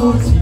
Lord.